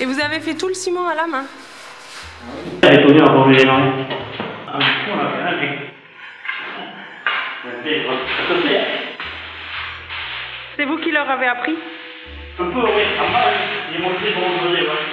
Et vous avez fait tout le ciment à la main Elle est tombée en les mains. Un coup, on a fait un mec. Ça te plaît C'est vous qui leur avez appris Un peu, oui, pour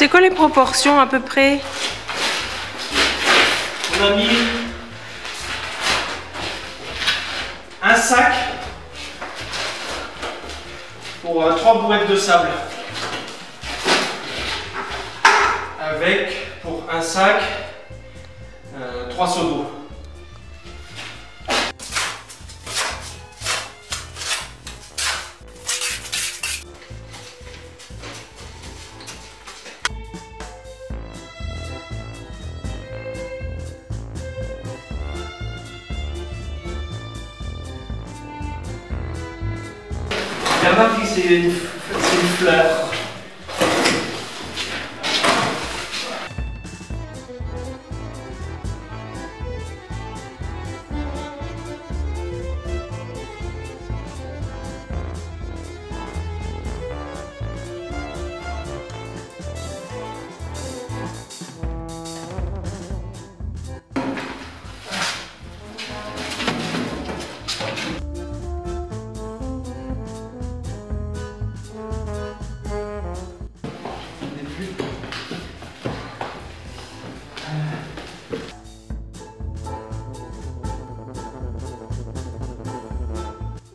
C'est quoi les proportions à peu près? On a mis un sac pour euh, trois bourrettes de sable. Avec, pour un sac, euh, trois seaux d'eau. Bernard dit que c'est une, c'est une fleur.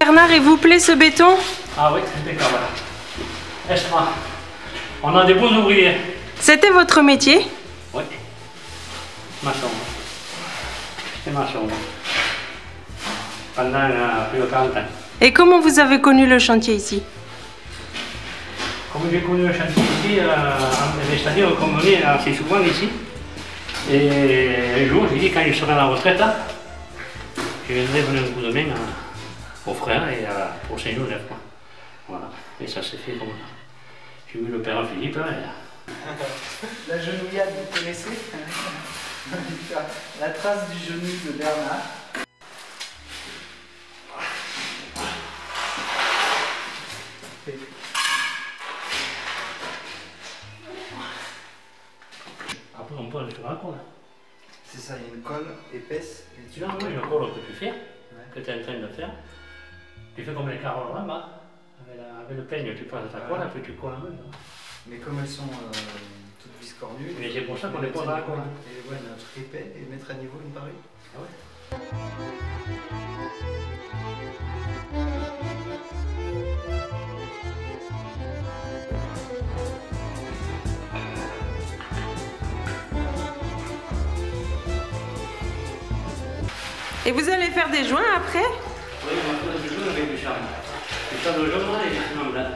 Bernard, il vous plaît ce béton? Ah oui, c'est impeccable. Extra. On a des bons ouvriers. C'était votre métier? Oui. Ma chambre. C'est ma chambre. Pendant euh, plus de 40 ans. Et comment vous avez connu le chantier ici? Comme j'ai connu le chantier ici, euh, c'est-à-dire qu'on venait assez souvent ici. Et un jour, j'ai dit quand je serai à la retraite, hein, je viendrai donner un coup de main à- aux frères et à, pour Saint-Joseph. Voilà. Et ça s'est fait comme ça. J'ai vu le père Philippe. hein, et- La genouillade, vous connaissez La trace du genou de Bernard. Après, on peut sur la colle. C'est ça, il y a une colle épaisse. Et Tu vois, moi, une colle que tu fais, que tu es en train de faire, tu fais comme les carottes en bas. Avec, la- avec le peigne, tu passes ta colle, après tu colles en main. Mais comme elles sont euh, toutes viscornues. Mais c'est pour ça qu'on les les pose à la colle. Et ouais, un truc épais et mettre à niveau une pareille. Ah ouais Et vous allez faire des joints après Oui, on va faire du jaune avec du charme. Du ciment blanc.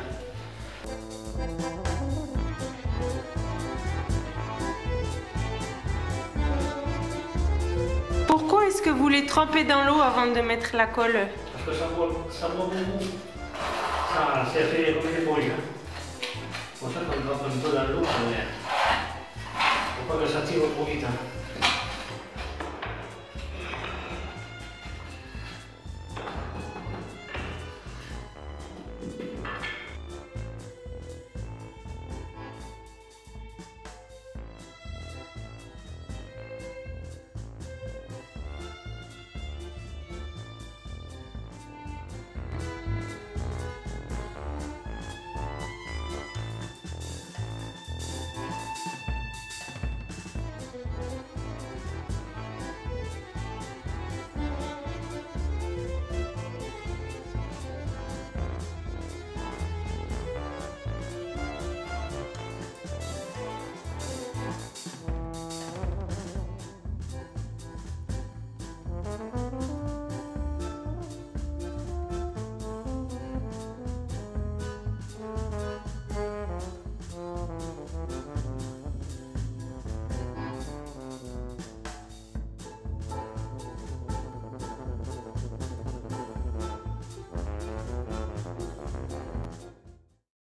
Pourquoi est-ce que vous les trempez dans l'eau avant de mettre la colle Parce que ça boit, ça boit beaucoup. Ça, c'est fait comme des feuilles. Hein. Pour ça qu'on drop un peu dans l'eau. mais Faut pas que ça tire trop vite. Hein.